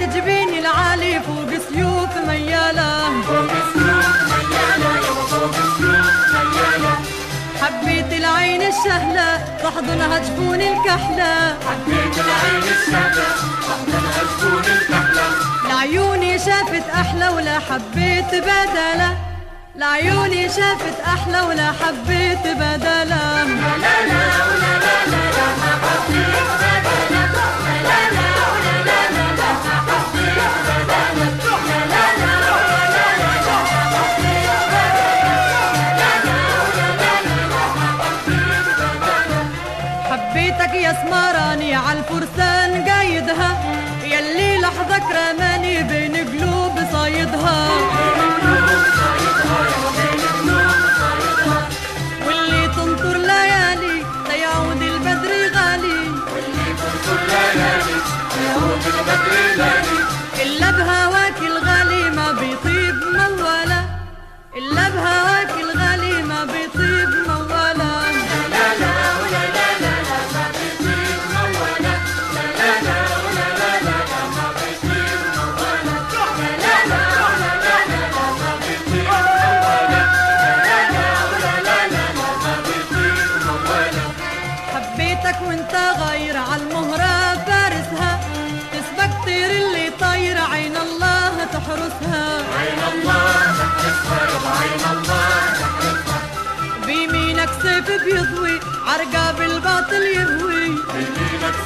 حبيت جبيني العالي فوق سيوف ميالة حبيت العين الشهلة تحضنها جفون الكحلة حبيت العين السادة حضنها جفون الكحلة لعيوني شافت أحلى ولا حبيت بدلة لعيوني شافت أحلى ولا حبيت بدلة حبيتك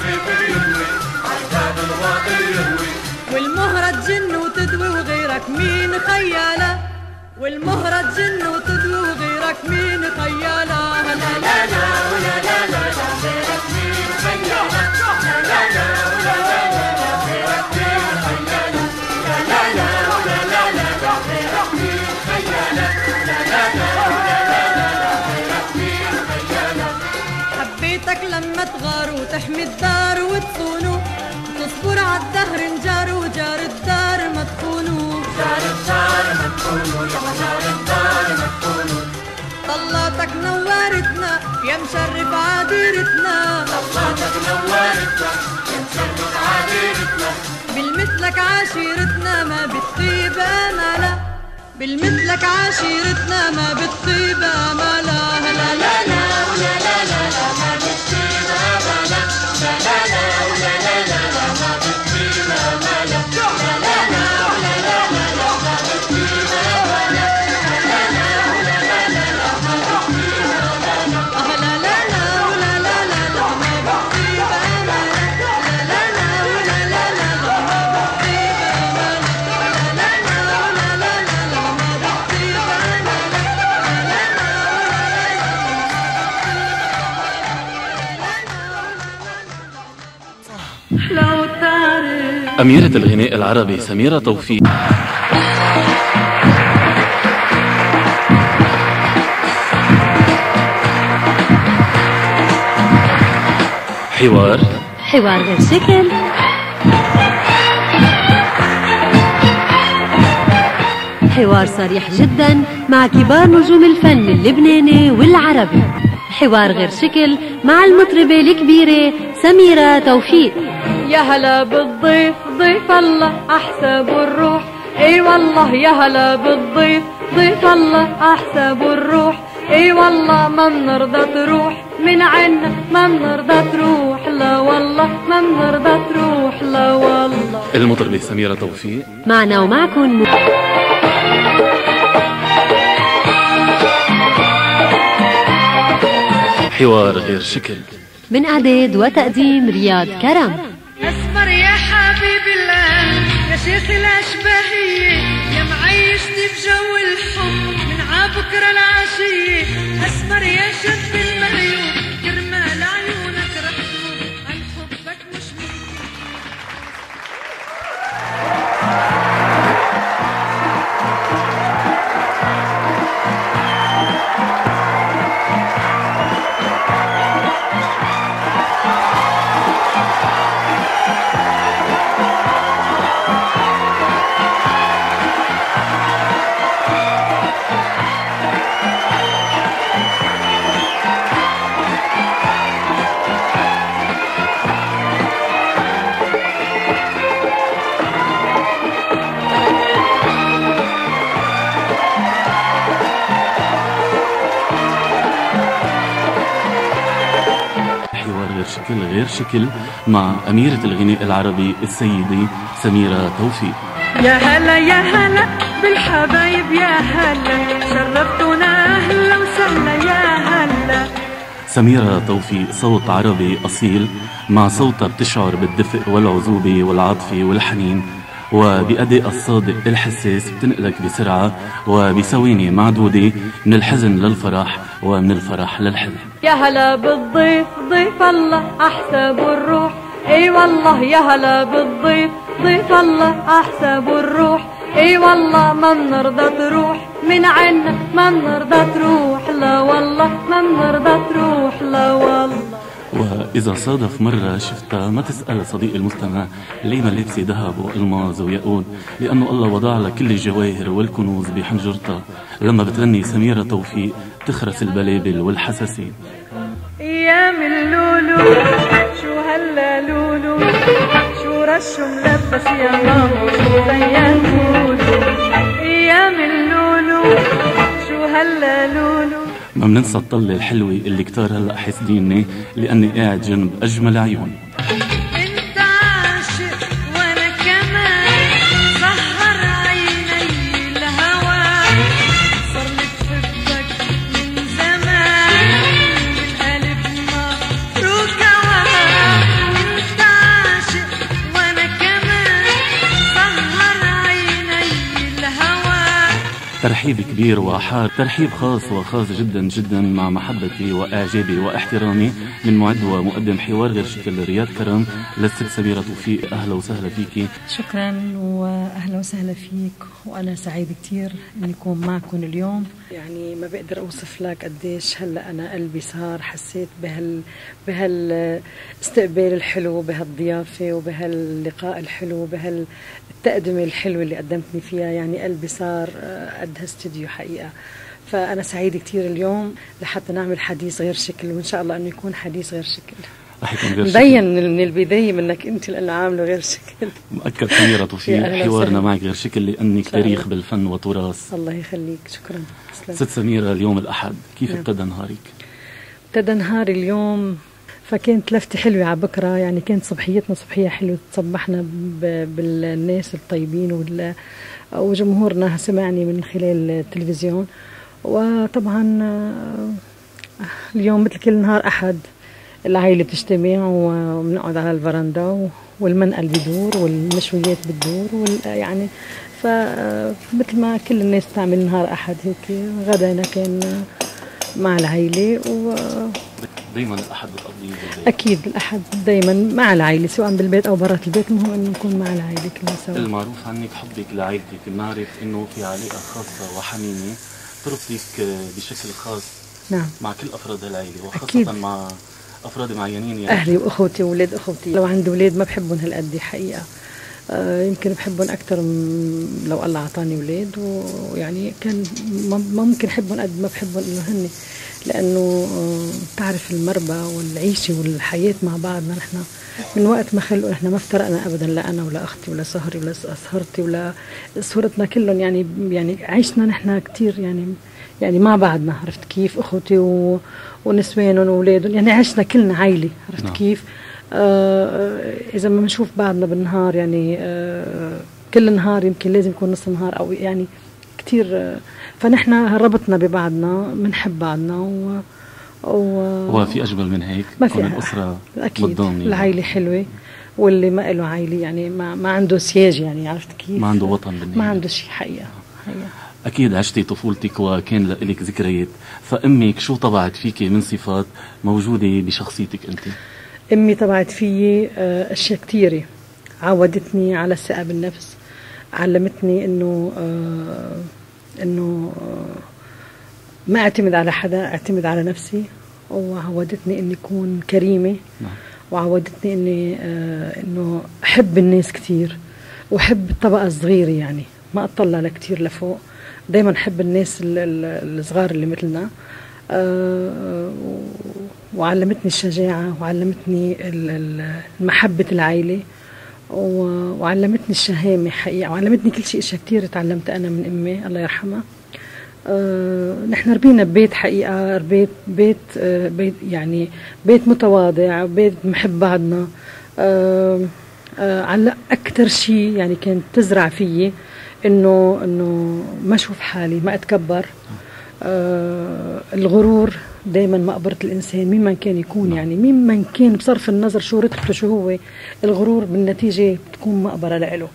يمينك سيف بيهوي عذاب الواطي يهوي والمهرة تجن وتدوي وغيرك مين خيالة والمهرة تجن وتدوي وغيرك مين خيالة لا لا لا حبيتك لما تغار وتحمي الدار وتصونوا تصبر عالدهر نجار وجار الدار ما تخونوا دار الدار ما تكونوا يا دار الدار ما تكونوا طلاتك نورتنا يا مشرف عاديرتنا صلاتك نورتنا يا مشرف عاديرتنا بالمثلك عشيرتنا ما بتطيب املا بالمثلك عشيرتنا ما بتطيب املا لا لا لا آه أميرة الغناء العربي سميرة توفيق. حوار. حوار غير حوار صريح جدا مع كبار نجوم الفن اللبناني والعربي. حوار غير شكل مع المطربة الكبيرة سميرة توفيق. يا هلا بالضيف ضيف الله أحسب الروح. إي والله يا هلا بالضيف ضيف الله أحسب الروح. إي والله ما بنرضى تروح من عنا ما بنرضى تروح. لا والله ما بنرضى تروح لا والله. المطربة سميرة توفيق. معنا ومعكم. حوار غير شكل. من أعداد وتقديم رياض كرم. أسمر يا حبيب الله يا شيخ الاشباهيه يا معيشني بجو الحب من عبكره العشية. أسمر يا شب غير شكل مع أميرة الغناء العربي السيدة سميرة توفيق. يا هلا يا هلا بالحبايب يا هلا شرفتونا أهلا وسهلا يا هلا. سميرة توفيق صوت عربي أصيل مع صوتها بتشعر بالدفء والعذوبة والعاطفة والحنين. وبأداء الصادق الحساس بتنقلك بسرعة وبثواني معدودة من الحزن للفرح ومن الفرح للحزن. يا هلا بالضيف ضيف الله أحسب الروح. إي والله يا هلا بالضيف ضيف الله أحسب الروح. إي والله ما بنرضى تروح من عنا ما بنرضى تروح. لا والله ما بنرضى تروح لا والله. وإذا صادف مرة شفتها ما تسأل صديق المستمع ليه ما لابسة ذهب وألماظ وياقوت لأنه الله وضع لها كل الجواهر والكنوز بحنجرتها لما بتغني سميرة توفيق تخرس البلابل والحساسين. يا من لولو شو هلا لولو؟ شو رشو ملبس يا ماما؟ شو زين لولو يا من لولو شو هلا لولو؟ ما بننسى الطلة الحلوة اللي كتار هلأ حاسديني لأني قاعد جنب أجمل عيون. ترحيب كبير وحار ترحيب خاص وخاص جدا جدا مع محبتي وإعجابي وإحترامي من معد ومقدم حوار غير شكل رياض كرم. للست سميرة توفيق أهلا وسهلا فيكي شكرا واهلا وسهلا فيك. وأنا سعيد كثير اني اكون معكم اليوم. يعني ما بقدر أوصف لك قديش هلأ أنا قلبي صار حسيت بهال بهالاستقبال الحلو بهالضيافه وبهاللقاء الحلو بهالتقدمه الحلوة اللي قدمتني فيها. يعني قلبي صار قد هالاستديو حقيقة. فأنا سعيد كثير اليوم لحتى نعمل حديث غير شكل وإن شاء الله إنه يكون حديث غير شكل. رح يكون غير شكل. مبين من البداية منك أنت لأنه عامله غير شكل. مؤكد سميرة أهلا حوارنا. معك غير شكل الله. تاريخ بالفن وتراث. الله يخليك. شكرا. ست سميرة اليوم الأحد. كيف نعم. ابتدى نهارك؟ ابتدى نهاري اليوم فكانت لفتة حلوة على بكرة. يعني كانت صبحيتنا صبحية حلوة. تصبحنا بالناس الطيبين وال- وجمهورنا سمعني من خلال التلفزيون. وطبعا آه، اليوم مثل كل نهار أحد. العائلة بتجتمع وبنقعد على الفرندا والمنقل بدور والمشويات بتدور يعني فمثل ما كل الناس بتعمل نهار أحد هيك غدانا كان مع العائلة و دايما الأحد بتقضيه بالبيت؟ أكيد الأحد دائما مع العائله سواء بالبيت أو برات البيت المهم إنه نكون مع العائله كلنا سوا. المعروف عنك حبك لعائلتك بنعرف إنه في علاقة خاصة وحميمة تربطك بشكل خاص نعم. مع كل أفراد العائلة وخاصة أكيد. مع أفراد معينين يعني. أهلي وأخوتي واولاد أخوتي. لو عندي أولاد ما بحبهم هالقد حقيقة. آه يمكن بحبهم أكثر لو الله أعطاني أولاد ويعني كان ممكن أحبهم قد ما بحبهم إنه هن لأنه آه تعرف المربى والعيشة والحياة مع بعضنا. نحن من وقت ما خلقوا نحن ما افترقنا ابدا لا أنا ولا أختي ولا سهري ولا سهرتي ولا صورتنا كلهم يعني يعني عشنا نحن كثير يعني يعني مع بعضنا عرفت كيف؟ أخوتي و... ونسوانهم وأولادهم يعني عشنا كلنا عائله عرفت نعم. كيف؟ آه إذا ما بنشوف بعضنا بالنهار يعني آه كل نهار يمكن لازم يكون نص نهار أو يعني كثير آه فنحن ربطنا ببعضنا بنحب بعضنا و و... وفي أجمل من هيك؟ ما في الاسره أكيد. متضامنه العائله حلوة واللي ما له عائله يعني ما, ما عنده سياج يعني عرفت كيف؟ ما عنده وطن بالنهاية. ما عنده شيء حقيقة حقيقة. أكيد عشتي طفولتك وكان لك ذكريات. فامك شو طبعت فيك من صفات موجودة بشخصيتك أنت؟ أمي طبعت فيي آه، أشياء كثيره عودتني على الثقة بالنفس. علمتني إنه آه، إنه آه، ما أعتمد على حدا أعتمد على نفسي. وعودتني إني أكون كريمة. نعم. وعودتني إني آه، إنه أحب الناس كثير وأحب الطبقة الصغيرة يعني. ما أطلع لكثير لفوق. دائما احب الناس ال- ال- الصغار اللي مثلنا. آه، وعلمتني الشجاعة وعلمتني ال- ال- محبة العائلة و- وعلمتني الشهامة حقيقة. وعلمتني كل شيء أشياء كثير تعلمت أنا من أمي الله يرحمها. آه، نحن ربينا ببيت حقيقة بيت بيت آه، بيت يعني بيت متواضع بيت بنحب بعضنا. آه، على أكثر شيء يعني كانت تزرع فيي إنه إنه ما أشوف حالي ما أتكبر. آه، الغرور دائما مقبرة الإنسان مين ما كان يكون يعني مين ما كان بصرف النظر شو رتبته شو هو الغرور بالنتيجة بتكون مقبرة لإله.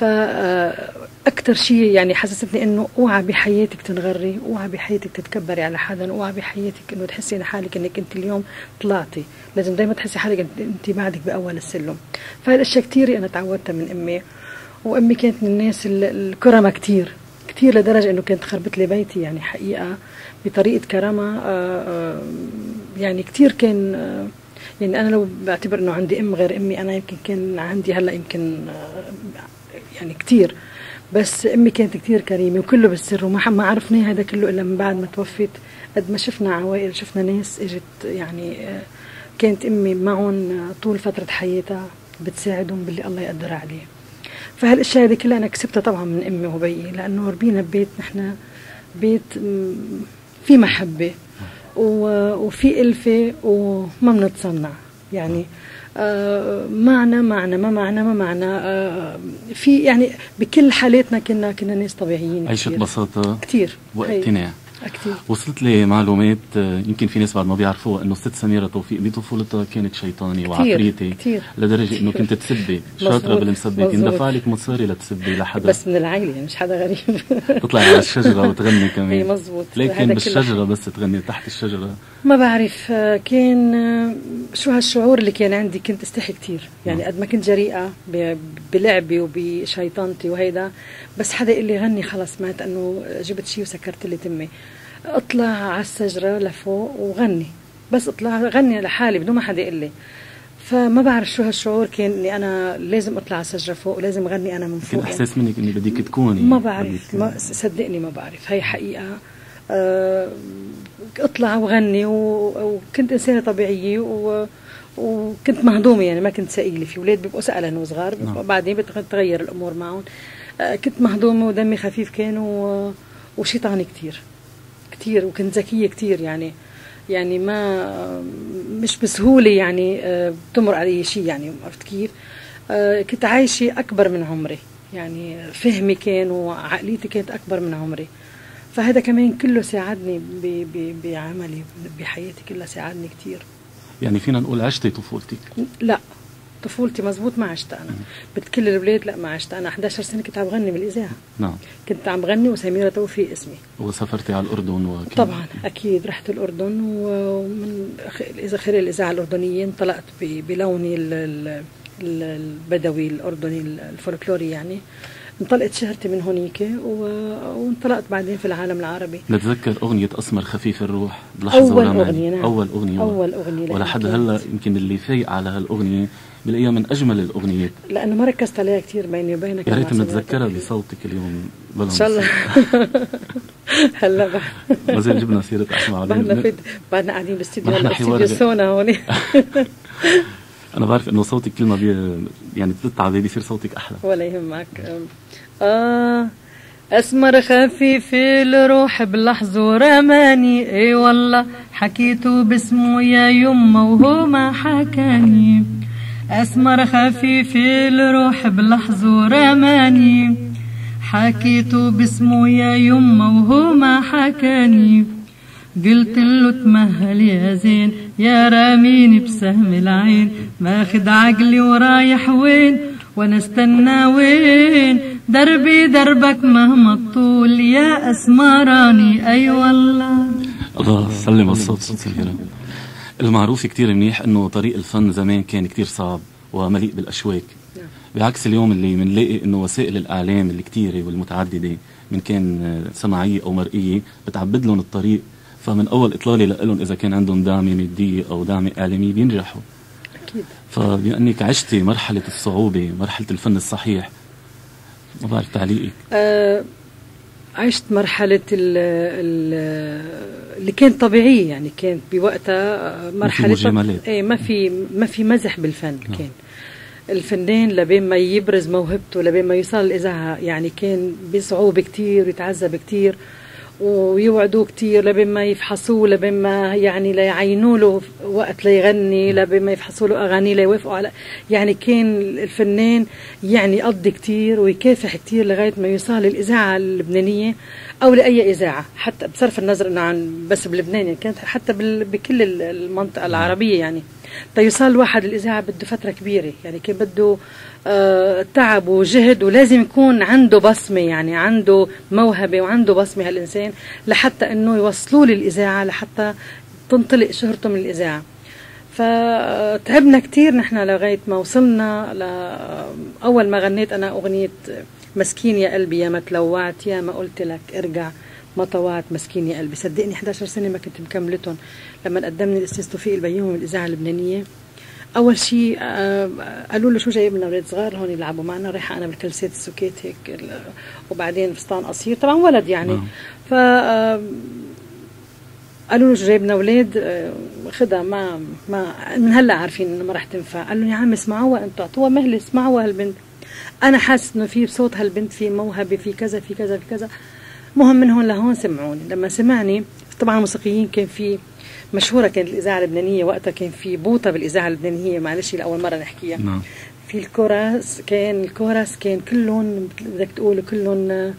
فأكثر شيء يعني حسستني إنه أوعى بحياتك تنغري أوعى بحياتك تتكبري على حدا أوعى بحياتك إنه تحسي حالك إنك أنت اليوم طلعتي. لازم دائما تحسي حالك أنت- بعدك بأول السلم. فهالأشياء كثير أنا تعودتها من أمي. وأمي كانت من الناس ال- الكرمة كثير كثير لدرجة إنه كانت خربت لي بيتي يعني حقيقة بطريقة كرمة آه، آه، يعني كثير كان آه، يعني أنا لو بعتبر إنه عندي أم غير أمي أنا يمكن كان عندي هلأ يمكن يعني كثير بس أمي كانت كثير كريمة وكله بالسر وما ما عرفنا هذا كله إلا من بعد ما توفت قد ما شفنا عوائل شفنا ناس إجت يعني كانت أمي معهم طول فترة حياتها بتساعدهم باللي الله يقدر عليه. فهالأشياء هذه كلها أنا كسبتها طبعا من أمي وبيي لأنه ربينا ببيت نحن بيت في محبة وفي ألفة وما بنتصنع. يعني آه معنا معنا ما معنا ما معنا آه في يعني بكل حالاتنا كنا كنا ناس طبيعيين عيشة. بساطة كتير. وإقتناع. كثير وصلت لي معلومات آه، يمكن في ناس بعد ما بيعرفوها إنه الست سميرة توفيق بطفولتها كانت شيطانة وعفريتي. لدرجة إنه كنت تسبي شاطره مزبوط. يندفع لك مصاري لتسبي لحدا. بس من العائله يعني مش حدا غريب. تطلعي على الشجرة وتغني اي كمان. مزبوط لكن بالشجرة بس تغني تحت الشجرة. ما بعرف آه، كان آه، شو هالشعور اللي كان عندي؟ كنت استحي كتير. يعني قد ما كنت جريئة ب- بلعبي وبشيطنتي وهيدا. بس حدا يقول لي غني خلص مات انه جبت شيء وسكرت لي تمي. اطلع على الشجرة لفوق وغني. بس اطلع غني لحالي بدون ما حدا يقول لي. فما بعرف شو هالشعور كان إني أنا لازم أطلع على الشجرة فوق ولازم غني أنا من كان فوق. يعني. إحساس منك اني بدك تكوني ما بعرف. ما صدقني ما بعرف. هي حقيقة. آه، اطلع وغني و- وكنت إنسانة طبيعية و وكنت مهضومة يعني ما كنت ثقيلة في أولاد بيبقوا ثقل وصغار نعم. بعدين بتتغير الأمور معهم. كنت مهضومة ودمي خفيف كان. وشيطاني كتير. كتير وكنت ذكية كتير يعني. يعني ما مش بسهولة يعني آه، بتمر علي شيء يعني عرفت كيف؟ آه، كنت عايشة أكبر من عمري. يعني فهمي كان وعقليتي كانت أكبر من عمري. فهذا كمان كله ساعدني بعملي بحياتي كلها ساعدني كتير. يعني فينا نقول عشتي طفولتك؟ لا. طفولتي مزبوط ما عشت أنا. بنت كل الأولاد لا ما عشت أنا. 11 سنة كنت عم بغني بالإذاعة. نعم. كنت عم بغني وسميرة توفيق اسمي. وسافرتي على الأردن وكان طبعا أكيد رحت الأردن ومن إذا خلال الإذاعة الاردنيه انطلقت بلوني ال- ال- ال- البدوي الأردني ال- الفولكلوري يعني. انطلقت شهرتي من هونيك و- وانطلقت بعدين في العالم العربي. نتذكر أغنية أسمر خفيف الروح؟ بلحظة أول. أغنية، نعم. أول أغنية. أول أغنية ولحد. هلأ يمكن اللي فايق على هالأغنية بلاقيها من أجمل الأغنيات. لأنه ما ركزت عليها كثير بيني وبينك. يا ريت توفيق. بصوتك اليوم. بلا إن شاء الله. هلا ما زال جبنا سيرة أسمع بعدنا بعدنا قاعدين بالاستديو هلا استديو سونا هون. أنا بعرف إنه صوتك كل ما بي يعني بتتعبي بيصير صوتك أحلى. ولا يهمك. آه أسمر خفيف الروح بلحظة ورماني إي والله حكيته باسمه يا يمه وهو ما حكاني. أسمر خفيف الروح بلحظة ورماني حكيته باسمه يا يمه وهو ما حكاني. قلت له تمهل يا زين؟ يا راميني بسهم العين. ماخد عقلي ورايح وين؟ وأنا استنى وين؟ دربي دربك مهما الطول. يا أسمراني أي والله. الله سلم الصوت صوت صغيرة المعروف كتير منيح إنه طريق الفن زمان كان كتير صعب ومليء بالأشواك. بعكس اليوم اللي بنلاقي إنه وسائل الإعلام الكتيره والمتعددة من كان سمعيه أو مرئية بتعبد لهم الطريق فمن أول إطلالة لهم إذا كان عندهم دعم ماديه أو دعم إعلامي بينجحوا. أكيد. فبانك عشتي مرحلة الصعوبة مرحلة الفن الصحيح. ما بعرف تعليقك. آه عشت مرحلة ال ال اللي كانت طبيعية يعني كانت بوقتها مرحلة مجاملات. إيه ما في ما في مزح بالفن كان. الفنان لبين ما يبرز موهبته لبين ما يوصل الإذاعة يعني كان بصعوبة كتير ويتعذب كتير. ويوعدوه كتير لبين ما يفحصوه لبين ما يعني ليعينوا له وقت ليغني لبين ما يفحصوا له أغاني ليوافقوا على. يعني كان الفنان يعني يقضي كتير ويكافح كتير لغاية ما يوصل للإذاعة اللبنانية أو لأي إذاعة حتى بصرف النظر انه عن بس بلبنان يعني كانت حتى بكل ال- المنطقة العربية يعني. تيوصل الواحد الاذاعه بده فترة كبيرة يعني كان بده آه، تعب وجهد ولازم يكون عنده بصمة يعني عنده موهبة وعنده بصمة هالإنسان لحتى إنه يوصلوا للإذاعة لحتى تنطلق شهرته من الإذاعة. فتعبنا كتير نحن لغاية ما وصلنا ل أول ما غنيت أنا أغنية مسكين يا قلبي يا ما تلوعت يا ما قلت لك ارجع. ما طوعت مسكين يا قلبي. صدقني 11 سنة ما كنت مكملتهم. لما قدمني الاستاذ توفيق البيومي من الإذاعة اللبنانية أول شيء آه، قالوا له شو جايبنا أولاد صغار؟ هون يلعبوا معنا. رايحة أنا بالكلسات السكيت هيك وبعدين فستان قصير. طبعا ولد يعني. نعم. ف آه، قالوا له شو جايبنا أولاد؟ آه، خدها ما ما من هلأ عارفين إنه ما راح تنفع. قال لهم يا عم اسمعوها أنتوا أعطوها مهلة اسمعوها هالبنت. أنا حاسس إنه في بصوت هالبنت في موهبة في كذا في كذا في كذا. مهم من هون لهون سمعوني. لما سمعني طبعا الموسيقيين كان في مشهورة كانت الإذاعة اللبنانية وقتها كان في بوطه بالإذاعة اللبنانية معلش لاول مرة نحكيها. نعم. في الكوراس كان الكوراس كان كلهم بدك تقول كلهم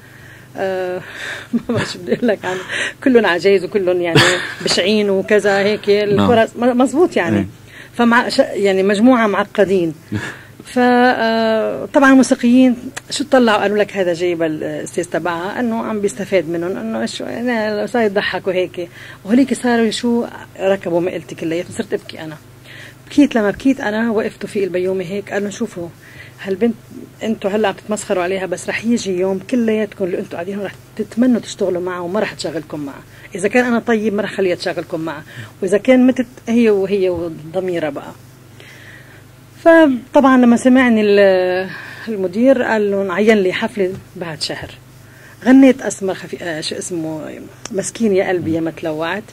آه ما بعرف شو بدي أقول لك عن كلهم عجايز وكلهم يعني بشعين وكذا هيك الكوراس مزبوط يعني. إيه. فمع يعني مجموعة معقدين. فطبعا الموسيقيين شو طلعوا قالوا لك هذا جايب الأستاذ تبعها؟ إنه عم بيستفاد منهم إنه شو يعني صار يضحكوا هيك. وهوليك صاروا شو ركبوا مقلتي كلياتهم صرت أبكي أنا. بكيت لما بكيت أنا وقفت في البيومي هيك قالوا شوفوا هالبنت أنتوا هلأ عم تتمسخروا عليها بس رح يجي يوم كلياتكم اللي أنتوا قاعدين رح تتمنوا تشتغلوا معها وما رح تشغلكم معها. إذا كان أنا طيب ما رح خليها تشغلكم معها. وإذا كان متت هي وهي وضميرها بقى. فطبعا لما سمعني ال- المدير قال لهم عين لي حفله بعد شهر. غنيت اسمر خفي... آه، شو اسمه؟ مسكين يا قلبي يا ما تلوعت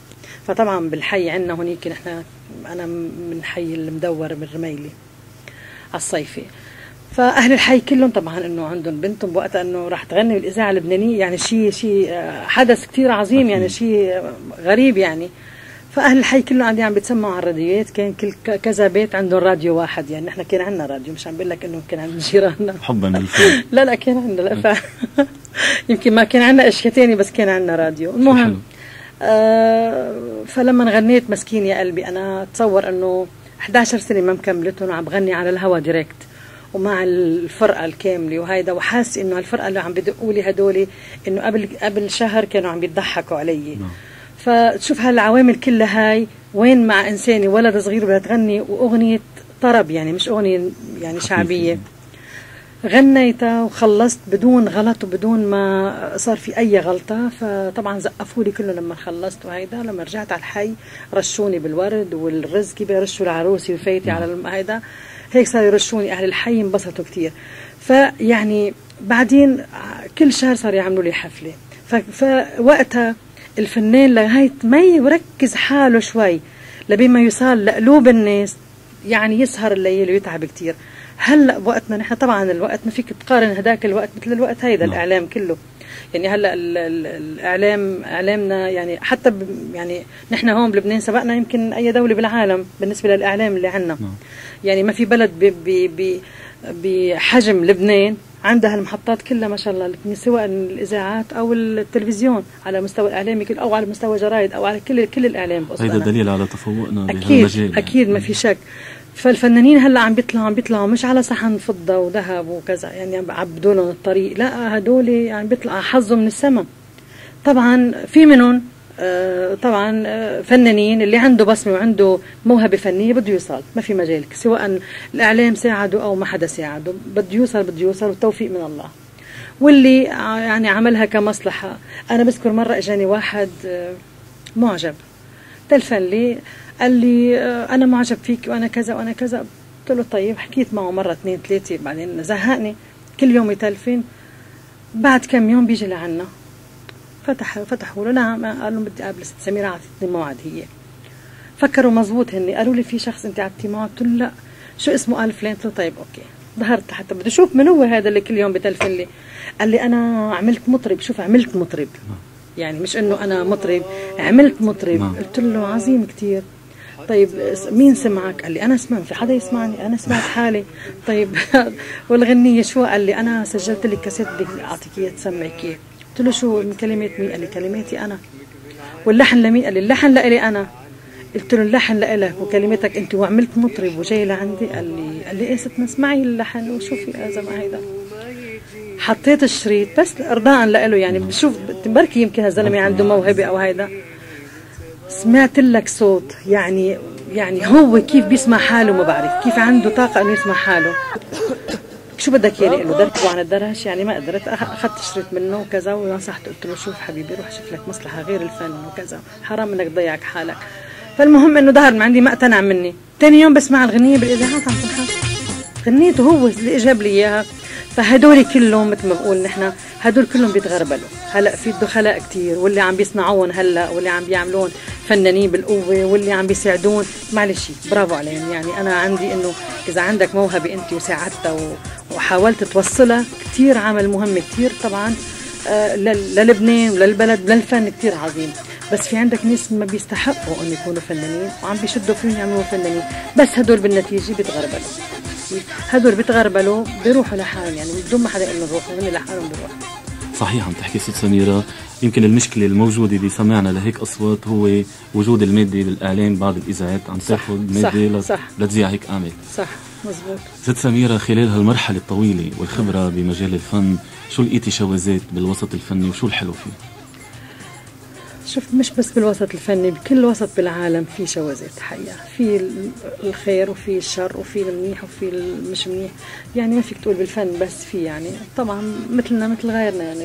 فطبعا بالحي عندنا هونيك نحن أنا من حي المدور بالرميلي على الصيفي. فأهل الحي كلهم طبعا إنه عندهم بنتهم بوقتها إنه راح تغني بالإذاعة اللبنانية يعني شيء شيء آه، حدث كتير عظيم يعني شيء آه، غريب يعني. فأهل الحي كلهم قاعدين عم بيتسمعوا على الراديوات. كان كل كذا بيت عندهم راديو واحد. يعني نحن كان عندنا راديو. مش عم بقول لك إنه كان عند جيراننا. حبا للفن. لا لا كان عندنا. لا ف... يمكن ما كان عندنا أشياء تانية بس كان عندنا راديو. المهم آه فلما غنيت مسكين يا قلبي أنا اتصور إنه 11 سنة ما مكملتهم وعم بغني على الهوا ديريكت ومع الفرقة الكاملة وهيدا. وحاسس إنه هالفرقة اللي عم بدقوا لي هدول إنه قبل قبل شهر كانوا عم بيضحكوا علي. فتشوف هالعوامل كلها هاي وين مع انسانه ولد صغير بدها تغني وأغنية طرب يعني مش أغنية يعني شعبية. غنيتها وخلصت بدون غلط وبدون ما صار في أي غلطة. فطبعا زقفوا لي كله لما خلصت وهيدا. لما رجعت على الحي رشوني بالورد والرز كيف يرشوا العروسي وفايتي على هيدا. هيك صاروا يرشوني. أهل الحي انبسطوا كتير. فيعني بعدين كل شهر صاروا يعملوا لي حفلة. فوقتها الفنان لغاية ما يركز حاله شوي لبين ما يوصل لقلوب الناس يعني يسهر الليل ويتعب كتير هلأ بوقتنا نحن طبعا الوقت ما فيك تقارن هداك الوقت مثل الوقت هيدا نعم. الإعلام كله يعني هلأ ال- ال- الإعلام إعلامنا يعني حتى يعني نحن هون بلبنان سبقنا يمكن أي دولة بالعالم بالنسبة للإعلام اللي عندنا نعم. يعني ما في بلد بحجم لبنان عندها المحطات كلها ما شاء الله سواء الإذاعات أو التلفزيون على مستوى الإعلامي كل- أو على مستوى جرايد أو على كل كل الإعلام أنا. دليل على تفوقنا أكيد بهالمجال أكيد ما في شك. فالفنانين هلأ عم بيطلعوا عم بيطلعوا مش على صحن فضة وذهب وكذا يعني عم بعبدوا لهم الطريق لا هدول عم بيطلع حظهم من السما طبعا في منهم طبعا آه، فنانين اللي عنده بصمة وعنده موهبة فنية بده يوصل ما في مجال سواء الإعلام ساعده أو ما حدا ساعده بده يوصل بده يوصل والتوفيق من الله. واللي ع- يعني عملها كمصلحة أنا بذكر مرة إجاني واحد آه، معجب. تلفن لي قال لي آه، أنا معجب فيك وأنا كذا وأنا كذا. قلت له طيب حكيت معه مرة اثنين ثلاثة بعدين زهقني. كل يوم يتلفن. بعد كم يوم بيجي لعنا. فتح فتحوا نعم قال له بدي أقابل ست سميره اعطتني موعد هي. فكروا مزبوط هني قالوا لي في شخص أنت قعدتي معه قلت له لا. شو اسمه؟ قال فلان. قلت له طيب أوكي. ظهرت حتى بدي أشوف من هو هذا اللي كل يوم بتلفن لي. قال لي أنا عملت مطرب. شوف عملت مطرب. يعني مش إنه أنا مطرب عملت مطرب. نعم. قلت له عظيم كتير. طيب مين سمعك؟ قال لي أنا سمعت في حدا يسمعني؟ أنا سمعت حالي. طيب والغنية شو؟ قال لي أنا سجلت لك كاسيت بدي أعطيك اياه تسمعك اياه قلت له شو كلمات مين؟ قال لي كلماتي أنا. واللحن لمين؟ قال لي اللحن لإلي أنا. قلت له اللحن لإلك وكلمتك أنت وعملت مطرب وجاي لعندي. قال لي قال لي إيه ستنا اسمعي اللحن وشوفي زلمه هيدا. حطيت الشريط بس أرضاء لإله يعني بشوف بركي يمكن هالزلمة عنده موهبة أو هيدا. سمعت لك صوت يعني يعني هو كيف بيسمع حاله ما بعرف كيف عنده طاقة إنه يسمع حاله. شو بدك يالي إنه دربه عن الدرش يعني ما قدرت. أخذت شريط منه وكذا ونصحته قلت له شوف حبيبي روح شوف لك مصلحة غير الفن وكذا. حرام إنك تضيعك حالك. فالمهم إنه ظهر من عندي ما اقتنع مني. تاني يوم بسمع الغنية بالإذاعات عم تنحط غنيته هو اللي جاب لي إياها. فهدول كلهم مثل ما بقول نحن هدول كلهم بيتغربلوا. هلا في الدخلاء كتير. واللي عم بيصنعون هلا واللي عم بيعملون فنانين بالقوة واللي عم بيساعدون. معلش برافو عليهم. يعني أنا عندي إنه إذا عندك موهبة أنت وساعدتها وحاولت توصلها كتير عمل مهم كتير طبعا آه، لل- للبنان وللبلد وللفن كتير عظيم. بس في عندك ناس ما بيستحقوا ان يكونوا فنانين وعم بيشدوا فيهم يعملوا فنانين. بس هدول بالنتيجة بيتغربلوا. هدول بيتغربلوا بيروحوا لحالهم يعني بدون ما حدا يقول لهم روحوا هن لحالهم بيروحوا. صحيح عم تحكي ست سميرة. يمكن المشكلة الموجودة بسماعنا لهيك أصوات هو وجود المادة بالإعلام بعض الإذاعات. عم تاخذ مادة. لتذيع هيك أعمال صح مزبوط. ست سميرة خلال هالمرحلة الطويلة والخبرة بمجال الفن شو لقيتي شوازات بالوسط الفني وشو الحلو فيه؟ شفت مش بس بالوسط الفني بكل وسط بالعالم في شوازات حقيقة في ال- الخير وفي الشر وفي المنيح وفي المش منيح. يعني ما فيك تقول بالفن بس في يعني طبعا مثلنا مثل غيرنا يعني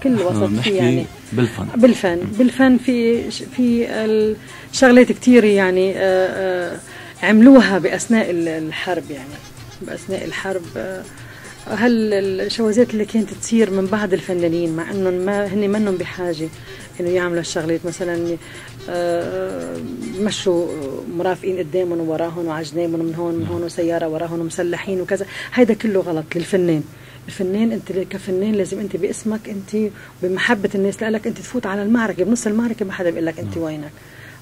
بكل وسط في يعني بالفن. بالفن. بالفن في في الشغلات كتير يعني آه، آه، عملوها بأثناء ال- الحرب يعني بأثناء الحرب. آه، هل الشوازات اللي كانت تصير من بعض الفنانين مع إنهم ما هن منهم بحاجة انه يعملوا الشغلات مثلا آه، مشوا مرافقين قدامهم ووراهم وعجنابهم من هون من هون وسيارة وراهم ومسلحين وكذا. هيدا كله غلط للفنان. الفنان أنت كفنان لازم أنت باسمك أنت بمحبه الناس لك أنت تفوت على المعركة. بنص المعركة ما حدا بيقول لك أنت وينك؟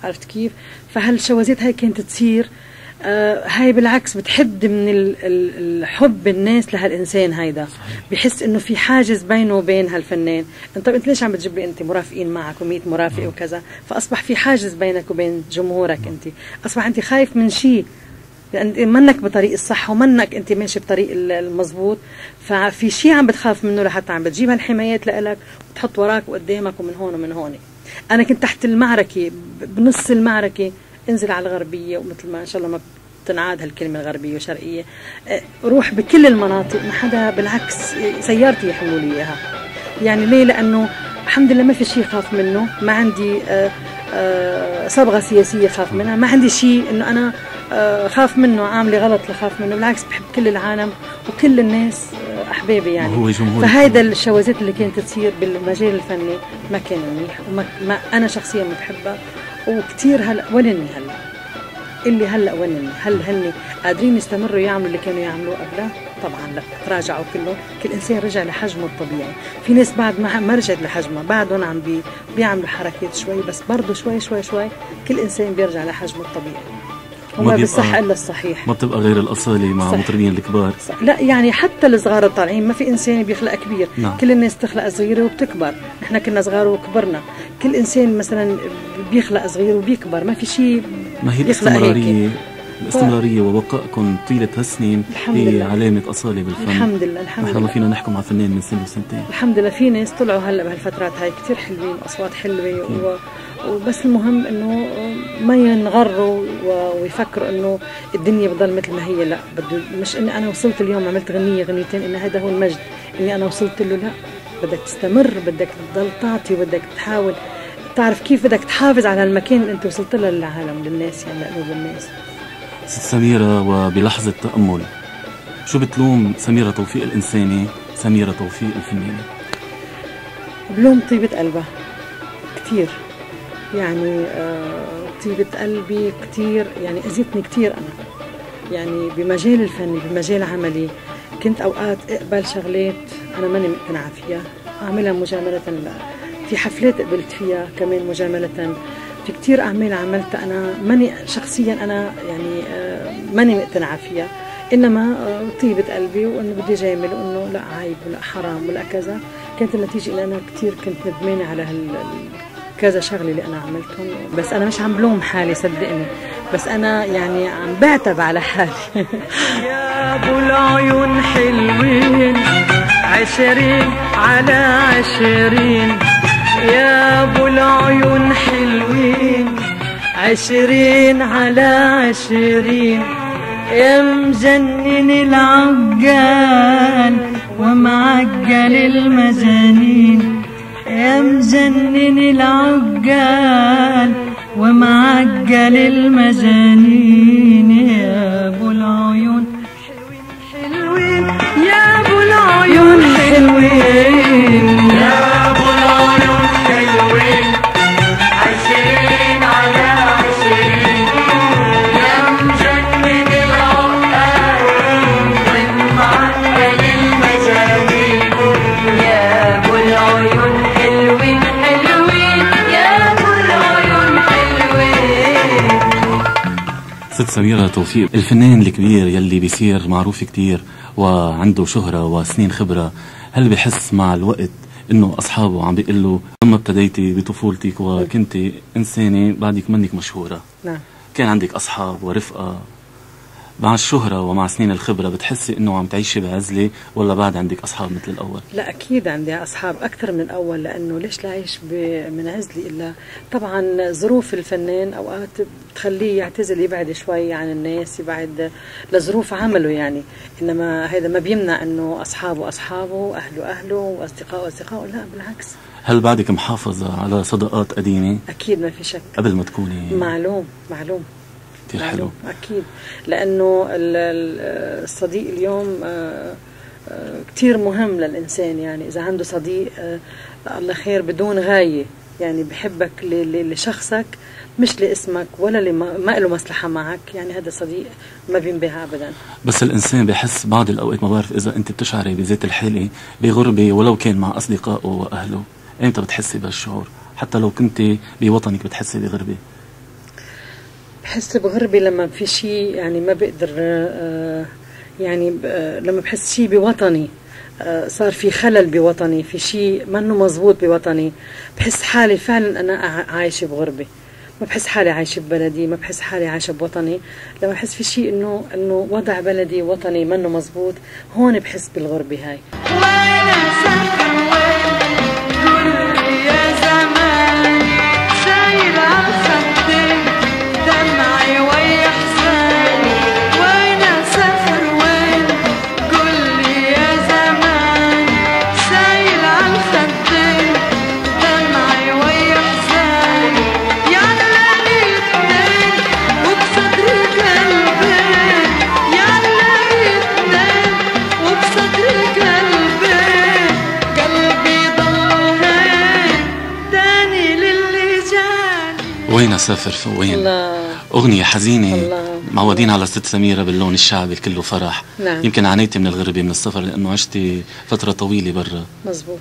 عرفت كيف؟ فهالشوازات هاي كانت تصير آه هاي بالعكس بتحد من ال- ال- الحب الناس لهالإنسان هيدا. بحس إنه في حاجز بينه وبين هالفنان. أنت انت ليش عم بتجيب لي أنت مرافقين معك و100 مرافق وكذا؟ فأصبح في حاجز بينك وبين جمهورك أنت. أصبح أنت خايف من شيء لأن منك بطريق الصح ومنك أنت ماشي بطريق ال- المزبوط ففي شيء عم بتخاف منه لحتى عم بتجيب هالحمايات لإلك وتحط وراك وقدامك ومن هون ومن هون. أنا كنت تحت المعركة بنص المعركة انزل على الغربية ومثل ما إن شاء الله ما تنعاد هالكلمة الغربية والشرقيه أه، روح بكل المناطق ما حدا بالعكس سيارتي يحملوا لي إياها. يعني ليه؟ لأنه الحمد لله ما في شيء خاف منه ما عندي آه، آه، صبغة سياسية خاف منها ما عندي شيء إنه أنا خاف منه عاملة غلط لخاف منه. بالعكس بحب كل العالم وكل الناس أحبابي يعني. وهو جمهورك. فهيدا الشوازات اللي كانت تصير بالمجال الفني ما كان منيح وما ما أنا شخصيا ما بحبها. وكثير هلا ولني هلا. اللي هلا ولني هل هن قادرين يستمروا يعملوا اللي كانوا يعملوه قبلها؟ طبعا لا تراجعوا كلهم كل إنسان رجع لحجمه الطبيعي. في ناس بعد ما ما رجعت لحجمها بعدهم عم بي بيعملوا حركات شوي بس برضه شوي شوي شوي كل إنسان بيرجع لحجمه الطبيعي. وما بيبقى- بيصح إلا الصحيح. ما بتبقى غير الاصاله مع. المطربين الكبار. صح. لا يعني حتى الصغار الطالعين ما في إنسان بيخلق كبير. نعم. كل الناس تخلق صغيرة وبتكبر. نحن كنا صغار وكبرنا. كل إنسان مثلا بيخلق صغير وبيكبر ما في شيء ما هي. الاستمرارية؟ الاستمرارية وبقائكم طيلة هالسنين الحمد هي لله. علامة أصالة بالفن. الحمد لله الحمد نحن ما لله. فينا نحكم على فنان من سنه وسنتين. الحمد لله في ناس طلعوا هلأ بهالفترات هاي كتير حلوين أصوات حلوة و... وبس المهم إنه ما ينغروا و... ويفكروا إنه الدنيا بضل مثل ما هي لأ بده مش إني أنا وصلت اليوم عملت غنية غنيتين ان هذا هو المجد. إني أنا وصلت له لأ بدك تستمر بدك تضل تعطي وبدك تحاول. تعرف كيف بدك تحافظ على المكان اللي انت وصلت له للعالم للناس يعني لقلوب الناس. ست سميرة وبلحظة تأمل. شو بتلوم سميرة توفيق الإنساني سميرة توفيق الفنانة؟ بلوم طيبة قلبها. كتير. يعني آه، طيبة قلبي كتير. يعني أذيتني كتير أنا. يعني بمجال الفن بمجال عملي. كنت أوقات أقبل شغلات أنا ماني مقتنعة فيها. أعملها مجاملة لا. في حفلات قبلت فيها كمان مجاملة. في كتير أعمال عملتها أنا. ماني شخصيا أنا يعني آه، ماني مقتنعة فيها. إنما آه، طيبه قلبي وإنه بدي جامل وإنه لا عيب ولا حرام ولا كذا. كانت النتيجة اني أنا كثير كنت ندمانة على هال ال- كذا شغلة اللي أنا عملتهم. بس أنا مش عم بلوم حالي صدقني. بس أنا يعني عم بعتب على حالي. يا أبو العيون حلوين عشرين على عشرين. يا أبو العيون حلوين عشرين على عشرين. يا مجنن العقال ومعقل المجانين. يا مجنن العقال ومعقل المجانين. توفيق الفنان الكبير يلي بيصير معروف كتير وعنده شهرة وسنين خبرة هل بحس مع الوقت إنه أصحابه عم بيقول له لما ابتديتي بطفولتك وكنت إنسانة بعدك منك مشهورة؟ نعم. كان عندك أصحاب ورفقة؟ مع الشهرة ومع سنين الخبرة بتحسي إنه عم تعيشي بعزلة ولا بعد عندك أصحاب مثل الأول؟ لا أكيد عندي أصحاب أكثر من الأول لأنه ليش لا أعيش ب- من عزلي إلا. طبعا ظروف الفنان أوقات بتخليه يعتزل يبعد شوي عن الناس يبعد لظروف عمله يعني. إنما هذا ما بيمنع إنه أصحابه أصحابه وأهله أهله وأصدقائه أصدقائه. لا بالعكس. هل بعدك محافظة على صداقات قديمة؟ أكيد ما في شك. قبل ما تكوني معلوم معلوم. كثير حلو. معلوم أكيد. لأنه ال- ال- الصديق اليوم آه، آه، كتير مهم للإنسان. يعني إذا عنده صديق آه، الله خير بدون غاية. يعني بحبك لشخصك مش لاسمك ولا ما له مصلحة معك. يعني هذا صديق ما بينباع ابدا. بس الإنسان بحس بعض الأوقات ما بعرف إذا أنت بتشعري بذات الحالة بغربة ولو كان مع أصدقائه وأهله إمتى بتحسي بهالشعور؟ حتى لو كنت بوطنك بتحسي بغربة. بحس بغربة لما في شيء يعني ما بقدر آه، يعني آه، لما بحس شيء بوطني آه، صار في خلل بوطني في شيء منه مزبوط بوطني بحس حالي فعلا أنا عايشة بغربة ما بحس حالي عايشة ببلدي ما بحس حالي عايشة بوطني. لما بحس في شيء إنه إنه وضع بلدي وطني منه مزبوط هون بحس بالغربة هاي. جاني وين؟ الله أغنية حزينة الله. معودين على ست سميرة باللون الشعبي كله فرح نعم. يمكن عانيتي من الغربة من السفر لأنه عشتي فترة طويلة برا مزبوط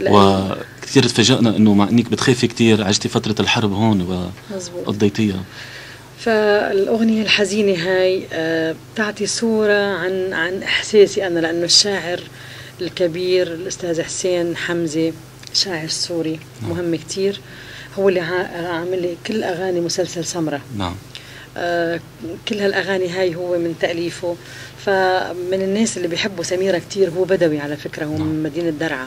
وكثير تفاجئنا إنه مع إنك بتخافي كثير عشتي فترة الحرب هون. وقضيتيها فالأغنية الحزينة هاي آه، بتعطي صورة عن عن إحساسي أنا لأنه الشاعر الكبير الأستاذ حسين حمزة شاعر سوري مهم كتير هو اللي عا- عامل لي كل أغاني مسلسل سمرة. نعم. آه، كل هالأغاني هاي هو من تأليفه. فمن الناس اللي بيحبوا سميرة كتير هو بدوي على فكرة هو من مدينة درعا.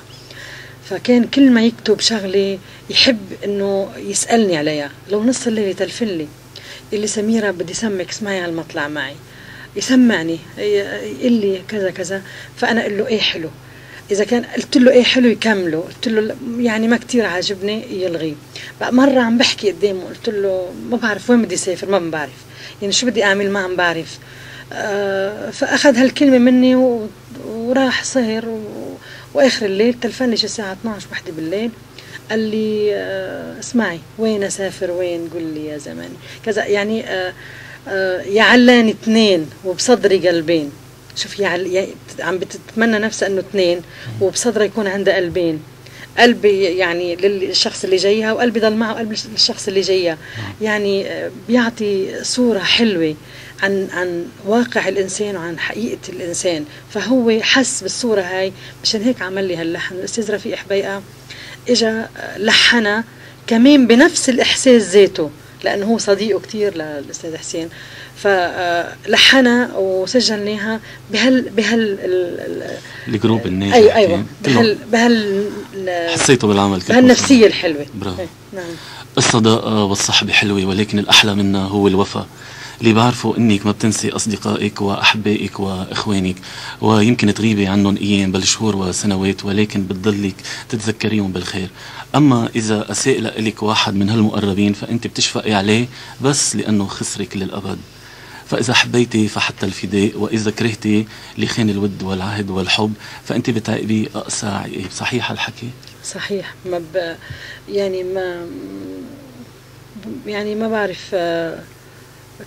فكان كل ما يكتب شغلة يحب إنه يسألني عليها. لو نص الليل يتلفن لي يقول لي سميرة بدي سمعك اسمعي هالمطلع معي. يسمعني يقول لي كذا كذا. فأنا أقول له إيه حلو؟ إذا كان قلت له إيه حلو يكمله قلت له يعني ما كتير عاجبني يلغي. بقى مرة عم بحكي قدامه قلت له ما بعرف وين بدي أسافر ما بعرف. يعني شو بدي أعمل؟ ما عم بعرف. آه، فأخذ هالكلمة مني و- وراح سهر و... وآخر الليل تلفن لي شي الساعة 12 وحدة بالليل. قال لي آه، اسمعي وين أسافر؟ وين؟ قل لي يا زماني كذا يعني آه، آه، اثنين وبصدري قلبين. شوف. يا عم بتتمنى نفسها إنه اثنين وبصدرها يكون عندها قلبين. قلبي يعني للشخص اللي جايها وقلبي ضل معه قلب الشخص اللي جايها. يعني آه، بيعطي صورة حلوة عن عن واقع الإنسان وعن حقيقة الإنسان. فهو حس بالصورة هاي. مشان هيك عمل لي هاللحن. الاستاذ رفيق حبيقه اجى لحنها كمان بنفس الإحساس ذاته لأنه هو صديقه كتير للأستاذ حسين. فلحنها وسجلناها بهال بهال ال- ال- الجروب الناجح كان. كلهم بهال بهال ال- حسيته بالعمل كله بهالنفسية الحلوة. برافو. إيه، نعم. الصداقة والصحبة حلوة ولكن الأحلى منها هو الوفاء. اللي بعرفه إنك ما بتنسي أصدقائك وأحبائك وإخوانك ويمكن تغيبي عنهم أيام بل شهور وسنوات ولكن بتضلك تتذكريهم بالخير. أما إذا أساء لك واحد من هالمقربين فأنت بتشفقي عليه بس لأنه خسرك للأبد. فإذا حبيتي فحتى الفداء وإذا كرهتي لخان الود والعهد والحب فأنت بتعقبي اقسى عقاب صحيح هالحكي صحيح. ما ب... يعني ما يعني ما بعرف آه،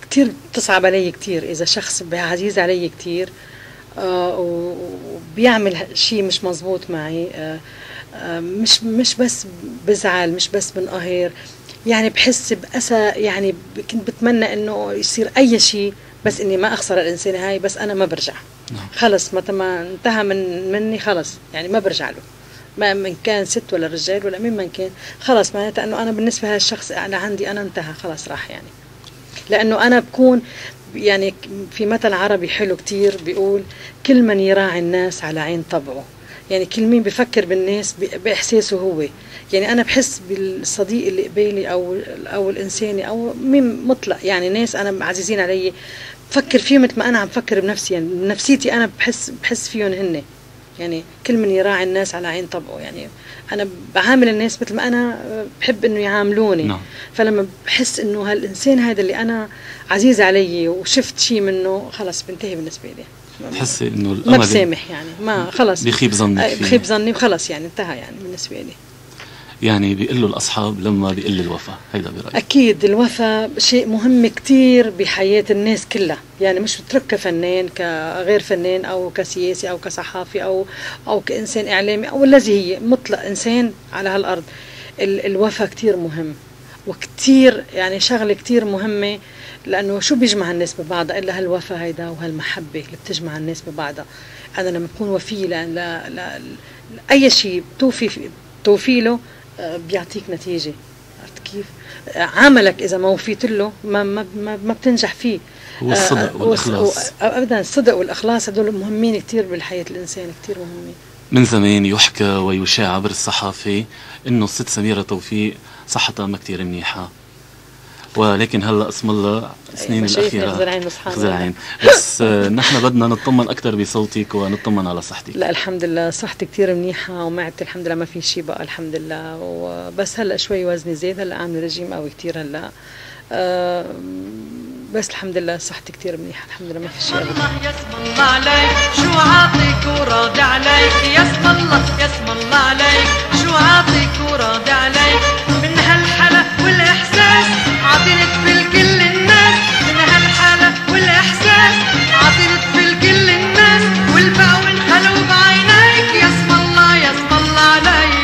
كتير بتصعب علي كتير. إذا شخص عزيز علي كتير آه، وبيعمل شيء مش مزبوط معي آه، مش مش بس بزعل مش بس بنقهر. يعني بحس بأسى يعني كنت بتمنى إنه يصير أي شيء بس إني ما أخسر الإنسان هاي بس أنا ما برجع. خلص متى ما انتهى من مني خلص يعني ما برجع له. ما من كان ست ولا رجال ولا مين من كان. خلص معناتها إنه أنا بالنسبة لهذا الشخص أنا عندي أنا انتهى خلص راح يعني. لأنه أنا بكون يعني في مثل عربي حلو كتير بيقول كل من يراعي الناس على عين طبعه. يعني كل مين بفكر بالناس بإحساسه هو. يعني أنا بحس بالصديق اللي قبالي أو أو الانساني أو مين مطلق. يعني ناس أنا عزيزين علي بفكر فيهم مثل ما أنا عم بفكر بنفسي. يعني نفسيتي أنا بحس بحس فيهم هن. يعني كل من يراعي الناس على عين طبعه. يعني أنا بعامل الناس مثل ما أنا بحب إنه يعاملوني. نعم. فلما بحس إنه هالإنسان هذا اللي أنا عزيز علي وشفت شيء منه خلص بنتهي بالنسبة لي. بتحسي إنه ما الامل بسامح يعني. ما خلص. آه، فيه. بخيب ظني وخلص يعني انتهى يعني بالنسبة لي. يعني بيقولوا الأصحاب لما بيقل الوفاء هيدا برايي أكيد الوفاء شيء مهم كتير بحياة الناس كلها. يعني مش بترك كفنان كغير فنان أو كسياسي أو كصحافي أو أو كإنسان إعلامي أو الذي هي مطلق إنسان على هالأرض. ال- الوفاء كتير مهم. وكتير يعني شغلة كتير مهمة لأنه شو بيجمع الناس ببعضها إلا هالوفاء هيدا وهالمحبة اللي بتجمع الناس ببعضها. أنا لما بكون وفي لا لا لا أي شيء بتوفي توفي له آه، بيعطيك نتيجة. عرفت كيف؟ آه، عملك إذا ما وفيت له ما ما ما, ما بتنجح فيه. هو الصدق آه، آه، والإخلاص. و- أبدا الصدق والإخلاص هدول مهمين كتير بالحياة الإنسان كتير مهمين. من زمان يحكى ويشاع عبر الصحافة إنه الست سميرة توفيق صحتها ما كتير منيحة. ولكن هلا اسم الله سنين مشايخنا الأخيرة. الله. العين بس آه، نحن بدنا نطمن أكثر بصوتك ونطمن على صحتك. لا الحمد لله. صحتي كتير منيحة ومعدتي الحمد لله ما في شيء بقى الحمد لله. وبس هلا شوي وزني زاد هلا عامل رجيم قوي كتير هلا. آه، بس الحمد لله صحتي كتير منيحة الحمد لله ما في شيء الله يسم الله عليك. شو عاطيك وراضي عليك؟ يسم الله يسم الله عليك. شو عاطيك وراضي عليك؟ من هالحلا والإحساس عطرت في الكل الناس منها الحالة والإحساس. عطرت في الكل الناس والبقى والخلو بعينيك يا اسم الله يا اسم الله عليك؟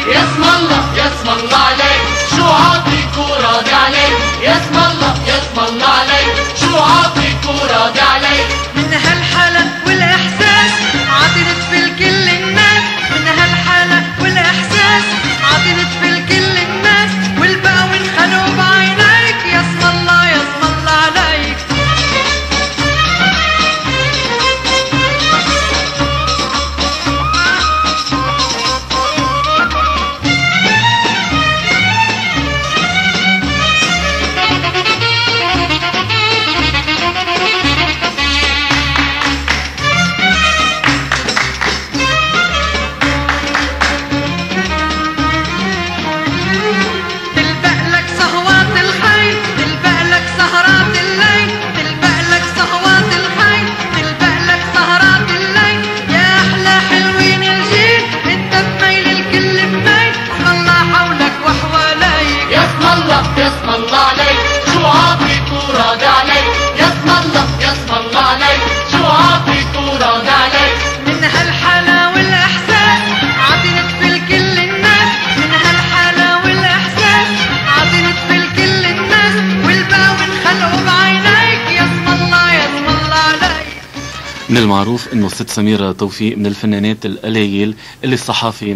المعروف إنه الست سميرة توفيق من الفنانات القليل اللي الصحافة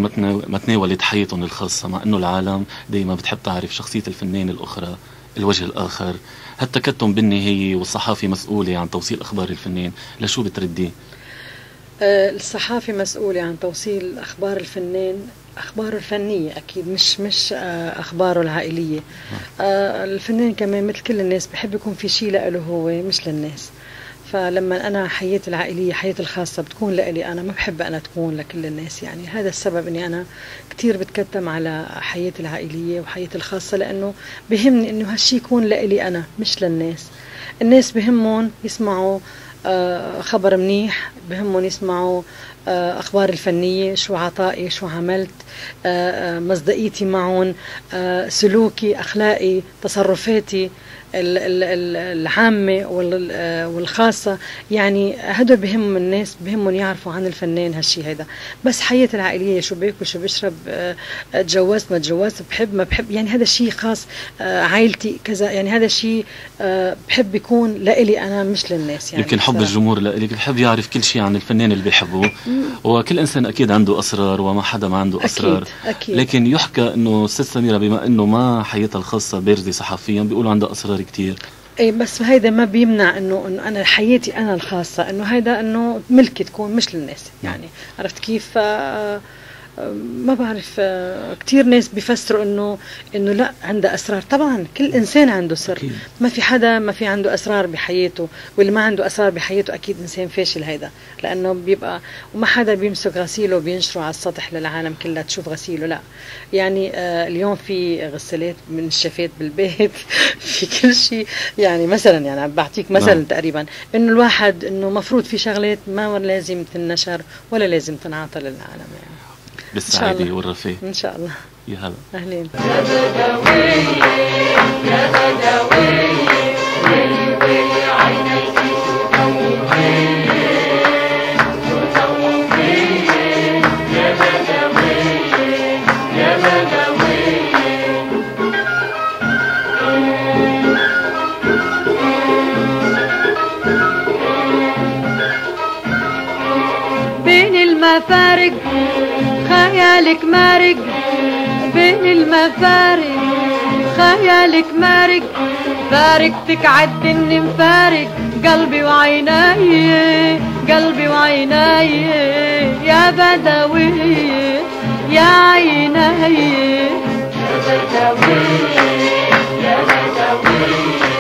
ما تناولت حياتهم الخاصة مع إنه العالم دايما بتحب تعرف شخصية الفنان الأخرى الوجه الآخر. هالتكتم بالنهاية والصحافة مسؤولة عن توصيل أخبار الفنان. لشو بتردي؟ آه، الصحافة مسؤولة عن توصيل أخبار الفنان أخباره الفنية أكيد مش مش آه، أخباره العائلية. آه، الفنان كمان مثل كل الناس بحب يكون في شيء له هو مش للناس. فلما أنا حياتي العائلية حياتي الخاصة بتكون لإلي أنا ما بحب أنا تكون لكل الناس يعني. هذا السبب إني أنا كثير بتكتم على حياتي العائلية وحياتي الخاصة لأنه بهمني إنه هالشيء يكون لإلي أنا مش للناس. الناس بهمهم يسمعوا آه، خبر منيح بهمهم يسمعوا آه، أخبار الفنية شو عطائي شو عملت آه، مصداقيتي معهم سلوكي أخلاقي تصرفاتي. العامة والخاصة يعني هدول بهم الناس بهمهم يعرفوا عن الفنان هالشي هذا بس حياتي العائلية شو باكل شو بشرب آه، تجوزت ما تجوزت بحب ما بحب يعني هذا الشيء خاص آه، عائلتي كذا يعني هذا الشيء آه، بحب يكون لإلي أنا مش للناس يعني يمكن حب صراحة. الجمهور لإلك بحب يعرف كل شيء عن الفنان اللي بيحبه وكل إنسان أكيد عنده أسرار وما حدا ما عنده أسرار أكيد. أكيد. لكن يحكى إنه الست سميرة بما إنه ما حياتها الخاصة بارزة صحفيا بيقولوا عندها أسرار كتير. اي بس هيدا ما بيمنع انه إنه أنا حياتي أنا الخاصة إنه هيدا إنه ملكي تكون مش للناس يعني. عرفت كيف؟ ما بعرف آه، كثير ناس بيفسروا إنه إنه لا عنده أسرار. طبعا كل إنسان عنده سر. أكيد. ما في حدا ما في عنده أسرار بحياته واللي ما عنده أسرار بحياته أكيد إنسان فاشل هيدا. لأنه بيبقى وما حدا بيمسك غسيله وبينشره على السطح للعالم كلها تشوف غسيله لا. يعني آه اليوم في غسالات من الشفات بالبيت في كل شيء. يعني مثلا يعني بعطيك مثلا نعم. تقريبا إنه الواحد إنه مفروض في شغلات ما لازم تنشر ولا لازم تنعطى للعالم يعني. بالسعادة والرفاه إن شاء الله. يا هلا أهلين يا بدوية يا بدوية ويلي عينيك بدوية خيالك مارق بين المفارق خيالك مارق فارقتك إني مفارق. قلبي وعيناي قلبي وعيناي يا بدوي يا عيناي يا بدوي يا بدوي.